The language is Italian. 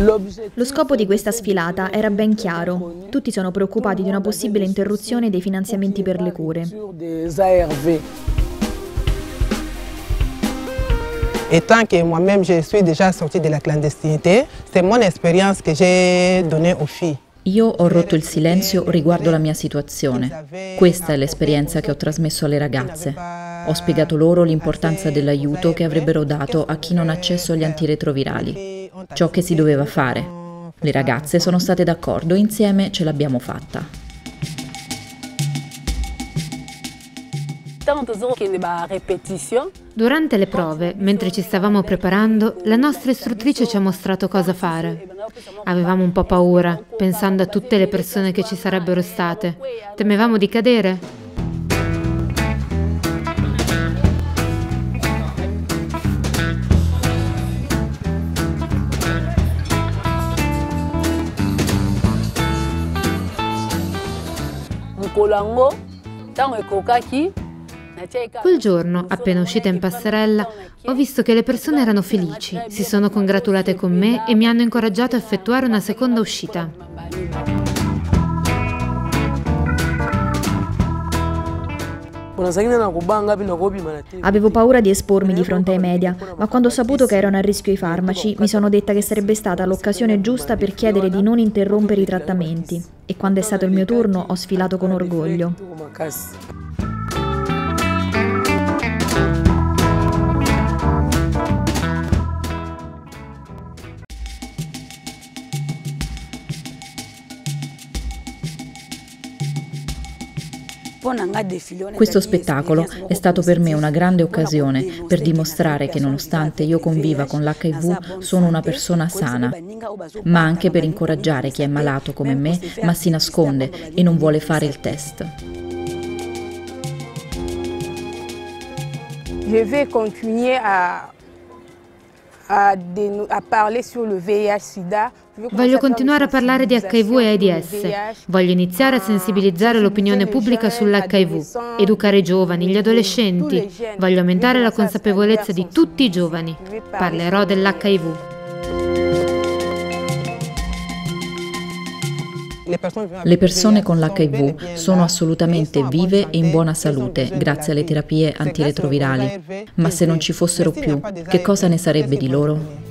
Lo scopo di questa sfilata era ben chiaro. Tutti sono preoccupati di una possibile interruzione dei finanziamenti per le cure. Étant que moi-même je suis déjà sortie de la clandestinité, c'est mon expérience que j'ai donnée aux filles. Io ho rotto il silenzio riguardo la mia situazione. Questa è l'esperienza che ho trasmesso alle ragazze. Ho spiegato loro l'importanza dell'aiuto che avrebbero dato a chi non ha accesso agli antiretrovirali. Ciò che si doveva fare. Le ragazze sono state d'accordo e insieme ce l'abbiamo fatta. Durante le prove, mentre ci stavamo preparando, la nostra istruttrice ci ha mostrato cosa fare. Avevamo un po' paura, pensando a tutte le persone che ci sarebbero state. Temevamo di cadere. Quel giorno, appena uscita in passerella, ho visto che le persone erano felici, si sono congratulate con me e mi hanno incoraggiato a effettuare una seconda uscita. Avevo paura di espormi di fronte ai media, ma quando ho saputo che erano a rischio i farmaci, mi sono detta che sarebbe stata l'occasione giusta per chiedere di non interrompere i trattamenti. E quando è stato il mio turno, ho sfilato con orgoglio. Questo spettacolo è stato per me una grande occasione per dimostrare che nonostante io conviva con l'HIV sono una persona sana, ma anche per incoraggiare chi è malato come me ma si nasconde e non vuole fare il test. Je vais continuer à Voglio continuare a parlare di HIV e AIDS. Voglio iniziare a sensibilizzare l'opinione pubblica sull'HIV, educare i giovani, gli adolescenti. Voglio aumentare la consapevolezza di tutti i giovani. Parlerò dell'HIV. Le persone con l'HIV sono assolutamente vive e in buona salute grazie alle terapie antiretrovirali, ma se non ci fossero più, che cosa ne sarebbe di loro?